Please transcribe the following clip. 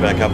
back up.